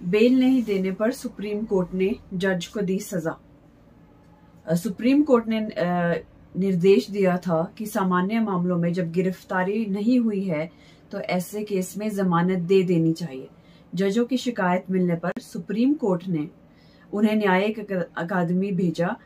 Bell नहीं देने पर सुप्रीम कोर्ट ने जज को दी सजा। सुप्रीम कोर्ट ने निर्देश दिया था कि सामान्य मामलों में जब गिरफ्तारी नहीं हुई है तो ऐसे केस में जमानत दे देनी चाहिए। जजों की शिकायत मिलने पर सुप्रीम कोर्ट ने उन्हें न्यायिक अकादमी भेजा।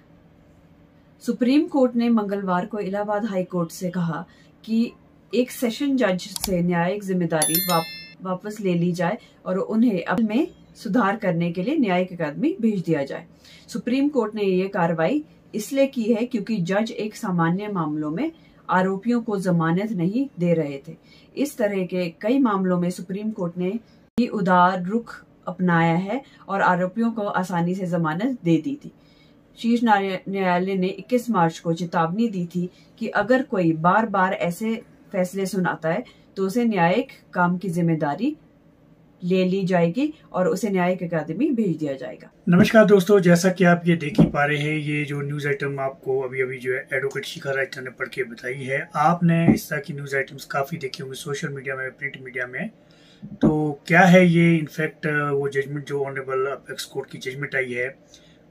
सुप्रीम कोर्ट ने मंगलवार को इलाहाबाद हाई कोर्ट से कहा कि एक सेशन जज से न्यायिक ज़िम्मेदारी वाप, वापस ले ली जाए और उन्हें अब में सुधार करने के लिए न्यायिक अकादमी भेज दिया जाए। सुप्रीम कोर्ट ने ये कार्रवाई इसलिए की है क्योंकि जज एक सामान्य मामलों में आरोपियों को जमानत नहीं दे रहे थे। इस तरह के कई मामलों में सुप्रीम कोर्ट ने ही उदार रुख अपनाया है और आरोपियों को आसानी से जमानत दे दी थी। शीर्ष न्यायालय ने 21 मार्च को चेतावनी दी थी कि अगर कोई बार बार ऐसे फैसले सुनाता है तो उसे न्यायिक काम की ज़िम्मेदारी ले ली जाएगी और उसे न्यायिक अकादमी भेज दिया जाएगा। नमस्कार दोस्तों, जैसा कि आप ये देख ही पा रहे हैं, ये जो न्यूज़ आइटम आपको अभी अभी जो है एडवोकेट शिखा राइटर ने पढ़ के बताई है। आपने इस तरह की न्यूज़ आइटम्स काफ़ी देखी होंगी सोशल मीडिया में, प्रिंट मीडिया में। तो क्या है ये? इनफैक्ट वो जजमेंट जो ऑनरेबल अपेक्स कोर्ट की जजमेंट आई है,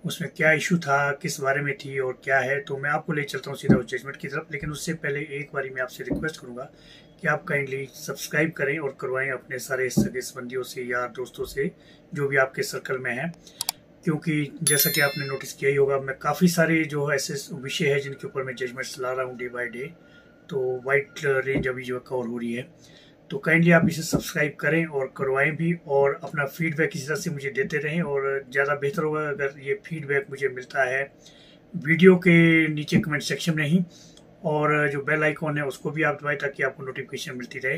उसमें क्या इशू था, किस बारे में थी और क्या है? तो मैं आपको ले चलता हूँ सीधा उस जजमेंट की तरफ़, लेकिन उससे पहले एक बारी मैं आपसे रिक्वेस्ट करूँगा कि आप काइंडली सब्सक्राइब करें और करवाएँ अपने सारे सगे संबंधियों से यार दोस्तों से, जो भी आपके सर्कल में हैं। क्योंकि जैसा कि आपने नोटिस किया ही होगा, मैं काफ़ी सारे जो ऐसे विषय है जिनके ऊपर मैं जजमेंट्स ला रहा हूँ डे बाई डे तो वाइट रेंज अभी जो कवर हो रही है। तो काइंडली आप इसे सब्सक्राइब करें और करवाएँ भी और अपना फीडबैक इसी तरह से मुझे देते रहें और ज़्यादा बेहतर होगा अगर ये फीडबैक मुझे मिलता है। वीडियो के नीचे कमेंट सेक्शन में ही और जो बेल आइकॉन है, उसको भी आप दबाएँ ताकि आपको नोटिफिकेशन मिलती रहे।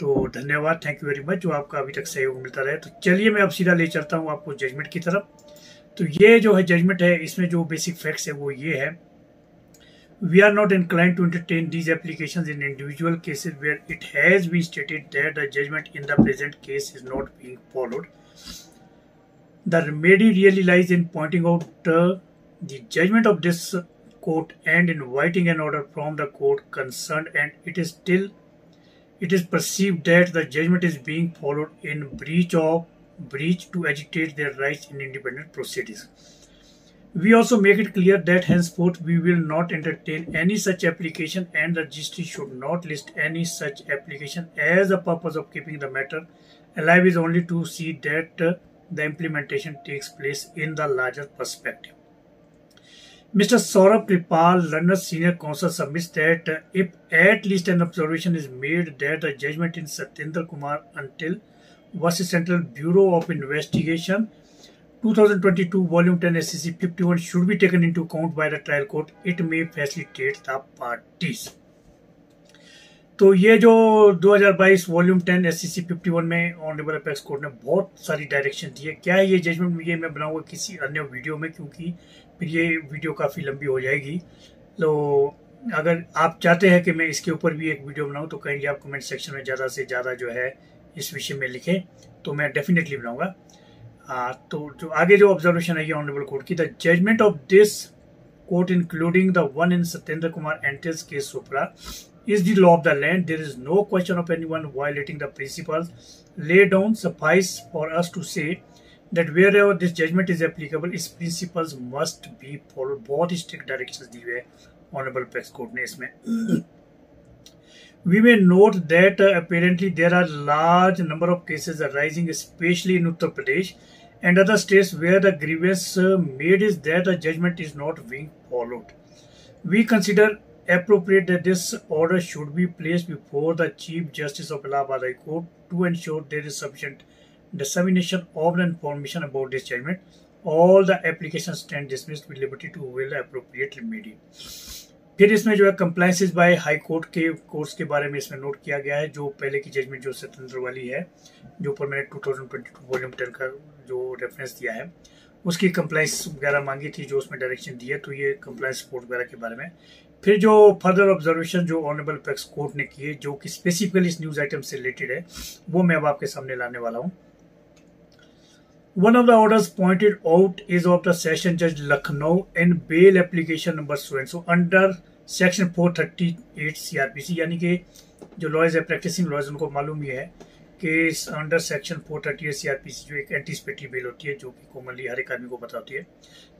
तो धन्यवाद थैंक यू वेरी मच जो आपका अभी तक सहयोग मिलता रहे। तो चलिए मैं अब सीधा ले चलता हूँ आपको जजमेंट की तरफ़। तो ये जो है जजमेंट है, इसमें जो बेसिक फैक्ट्स है, वो ये है। We are not incline to entertain these application in individual cases where it has been stated that the judgment in the present case is not being followed the remedy really in pointing out the judgment of this court and inviting an order from the court concerned and it is still it is perceived that the judgment is being followed in breach of breach to agitate their rights in independent proceedings. We also make it clear that henceforth we will not entertain any such application and the registry should not list any such application as the purpose of keeping the matter alive is only to see that uh, the implementation takes place in the larger perspective. Mr. Saurabh Kripal, London Senior Counsel, submits that uh, if at least an observation is made that the judgment in Satyendra Kumar until versus Central Bureau of Investigation 2022 Volume 10 SCC 51 should be taken into account by the trial court, it may facilitate the parties. तो ये जो 2022 volume 10 S C 51 में honourable apex court ने बहुत सारी direction दी है क्या है ये जजमेंट ये मैं बनाऊँगा किसी अन्य वीडियो में क्योंकि फिर ये वीडियो काफ़ी लंबी हो जाएगी तो अगर आप चाहते हैं कि मैं इसके ऊपर भी एक वीडियो बनाऊँ तो कहीं आप कमेंट सेक्शन में ज़्यादा से ज़्यादा जो है इस विषय में लिखें तो मैं डेफिनेटली बनाऊँगा तो जो आगे जो ऑब्जर्वेशन है ये ऑनरेबल कोर्ट की the judgment of this court including the one in Satyendra Kumar Antil के supra is the law of the land. There is no question of anyone violating the principles laid down. Suffice for us to say that wherever this judgment is applicable, its principles must be followed. बहुत strict directions दी हुए Honorable Apex Court ने इसमें. We may note that uh, apparently there are large number of cases arising, especially in Uttar Pradesh and other states where the grievance uh, made is that the judgment is not being followed. We consider appropriate that this order should be placed before the Chief Justice of Allahabad High Court to ensure there is sufficient dissemination of the information about this judgment. All the applications stand dismissed with liberty to avail the appropriate remedy. फिर इसमें जो है compliances by high court के course के बारे में इसमें note किया गया है, जो पहले की जजमेंट जो स्वतंत्र वाली है, जो ऊपर मैंने 2022 वॉल्यूम टेन का जो रेफरेंस दिया है, उसकी कंप्लाइंस वगैरह मांगी थी, जो उसमें डायरेक्शन दी है तो ये कंप्लाइंस रिपोर्ट वगैरह के बारे में फिर जो फर्दर ऑब्जर्वेशन जो ऑनरेबल पेक्स कोर्ट ने किए, जो कि स्पेसिफिकली इस न्यूज़ आइटम से रिलेटेड है, वो मैं अब आपके सामने लाने वाला हूँ One of the orders pointed out is of the Session Judge Lucknow in bail application number so and so, under section 438 CRPC यानी कि जो लॉयर्स है प्रैक्टिसिंग लॉयर्स उनको मालूम ही है केस अंडर सेक्शन 430 सीआरपीसी जो एक एंटीसिपेटरी बेल होती है, जो कि कॉमनली हर एक आदमी को पता होती है।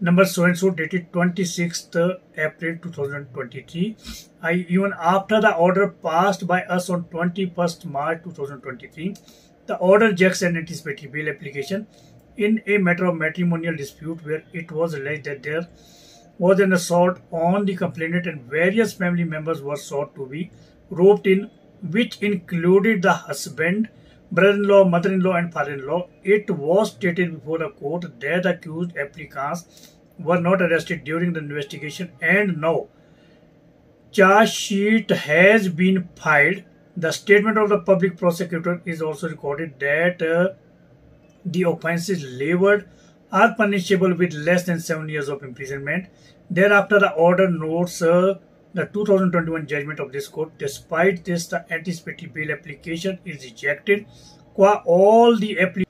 Number so and so dated twenty six April 2023 I even after the order passed by us on 21st March 2023 the order जेक्स an anticipatory bail application in a matter of matrimonial dispute where it was alleged that there was an assault on the complainant and various family members were sought to be roped in, which included the husband, brother-in-law, mother-in-law, and father-in-law. It was stated before the court that the accused applicants were not arrested during the investigation and now charge sheet has been filed. The statement of the public prosecutor is also recorded that uh, the offences labelled are punishable with less than seven years of imprisonment. Thereafter, the order notes uh, the 2021 judgment of this court. Despite this, the anticipatory bail application is rejected. Qua all the applications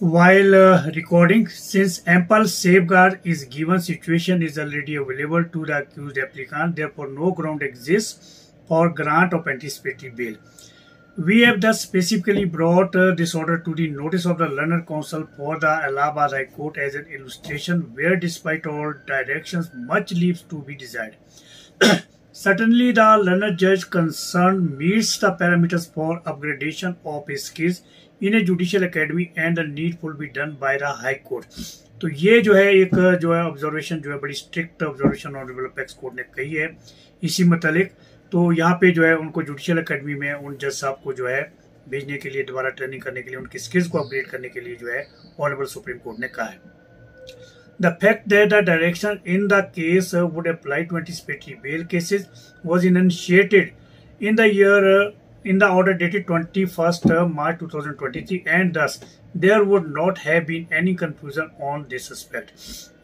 while uh, recording, since ample safeguard is given, situation is already available to the accused applicant. Therefore, no ground exists for grant of anticipatory bail. We have thus specifically brought uh, this order to the notice of the Learner Council for the Allahabad High Court as an illustration where despite all directions much leaves to be desired. Certainly the learned judge concerned meets the parameters for upgradation of his skills in a judicial academy and the needful be done by the High Court. तो ये जो है एक जो है observation जो है बड़ी strict observation honourable apex court ने कही है इसी मतलब तो यहाँ पे जो है उनको जुडिशियल अकेडमी में उन जज साहब को जो है भेजने के लिए, दोबारा ट्रेनिंग करने के लिए, उनकी स्किल्स को अपग्रेड करने के लिए जो है ऑनरेबल सुप्रीम कोर्ट ने कहा है the fact that the direction in the case would apply to anticipatory bail cases was initiated in the year in the order dated 21st March 2023 and thus there would not have been any confusion on this aspect.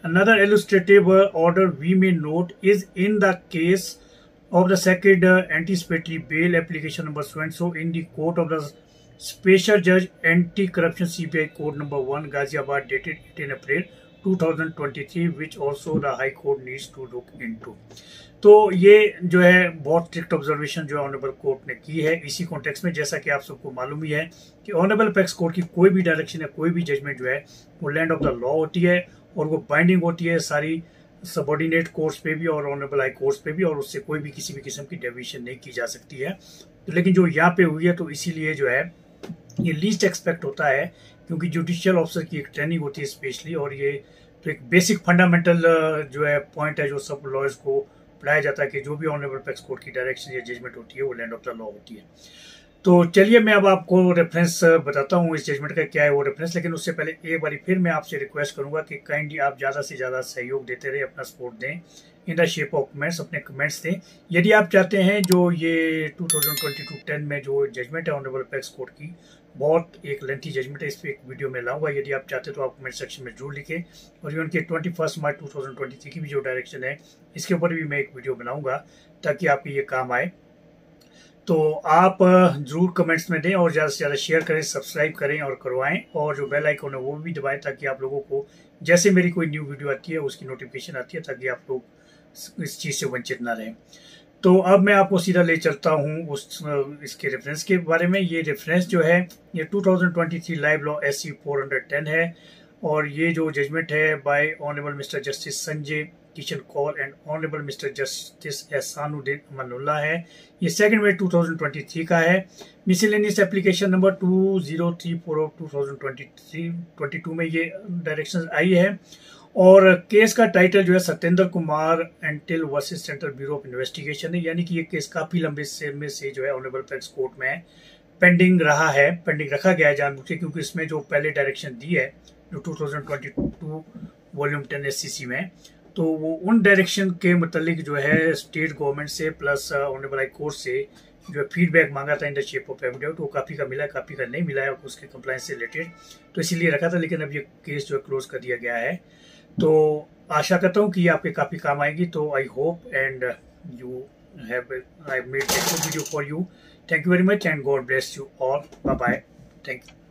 Another illustrative order we may note is in the case of the second uh, anticipatory bail application number so and so in the court of the special judge anti-corruption CBI court number 1 Ghaziabad dated 18 April 2023 which also the high court needs to look into तो ये जो है बहुत strict observation जो है honourable court ने की है इसी कॉन्टेक्स्ट में जैसा कि आप सबको मालूम ही है कि ऑनरेबल पैक्स कोर्ट की कोई भी डायरेक्शन या कोई भी जजमेंट जो है वो लैंड ऑफ़ द लॉ होती है और वो बाइंडिंग होती है सारी सबॉर्डिनेट कोर्स पे भी और ऑनरेबल हाई कोर्स पे भी और उससे कोई भी किसी भी किस्म की डेविएशन नहीं की जा सकती है। तो लेकिन जो यहाँ पे हुई है तो इसीलिए जो है, ये लीस्ट एक्सपेक्ट होता है क्योंकि जुडिशियल ऑफिसर की एक ट्रेनिंग होती है स्पेशली और ये तो एक बेसिक फंडामेंटल जो है पॉइंट है जो सब लॉयर्स को पढ़ाया जाता है कि जो भी ऑनरेबल पैक्स कोर्ट की डायरेक्शन या जजमेंट होती है, वो लैंड ऑफ़ द लॉ होती है। तो चलिए मैं अब आपको रेफरेंस बताता हूँ इस जजमेंट का क्या है वो रेफरेंस लेकिन उससे पहले एक बार फिर मैं आपसे रिक्वेस्ट करूँगा कि काइंडली आप ज़्यादा से ज़्यादा सहयोग देते रहे, अपना सपोर्ट दें in the shape of comments अपने कमेंट्स दें। यदि आप चाहते हैं जो ये 2022 10 में जो जजमेंट है ऑनरेबल पैक्स कोर्ट की, बहुत एक लेंथी जजमेंट है, इस पर एक वीडियो में लाऊँगा। यदि आप चाहते तो आप कमेंट सेक्शन में ज़रूर लिखें, और इवन के ट्वेंटी फ़र्स्ट मार्च टू की भी जो डायरेक्शन है, इसके ऊपर भी मैं एक वीडियो बनाऊँगा, ताकि आपके ये काम आए। तो आप ज़रूर कमेंट्स में दें और ज़्यादा से ज़्यादा शेयर करें सब्सक्राइब करें और करवाएँ और जो बेल आइकन है वो भी दबाएँ ताकि आप लोगों को जैसे मेरी कोई न्यू वीडियो आती है, उसकी नोटिफिकेशन आती है ताकि आप लोग इस चीज़ से वंचित ना रहें। तो अब मैं आपको सीधा ले चलता हूँ उस इसके रेफरेंस के बारे में। ये रेफरेंस जो है, ये 2023 लाइव लॉ एस सी है और ये जो जजमेंट है by honourable mister justice Sanjay Kishan Kaul and honourable mister justice Ehsanuddin Amanullah है। ये सेकंड वे 2023 का है। Miscellaneous application number two zero three four of two thousand में ये डायरेक्शन आई है। और केस का टाइटल जो है Satyendra Kumar Antil versus central bureau of investigation है। यानी कि ये केस काफ़ी लंबे से में से जो है ऑनरेबल पैक्स कोर्ट में पेंडिंग रहा है। पेंडिंग रखा गया है जानबूझ के क्योंकि इसमें जो पहले डायरेक्शन दी है, जो 2022 वॉल्यूम 10 एससीसी में तो वो उन डायरेक्शन के मतलब जो है स्टेट गवर्नमेंट से प्लस ऑनरेबल हाई कोर्ट से जो है फीडबैक मांगा था in the shape of evident वो काफ़ी का मिला, काफ़ी का नहीं मिला है उसके कंप्लाइंस से रिलेटेड तो इसीलिए रखा था, लेकिन अब ये केस जो है क्लोज कर दिया गया है। तो आशा करता हूँ कि ये आपके काफ़ी काम आएगी तो I hope and you have I made video for you thank you very much and God bless you all bye bye thank you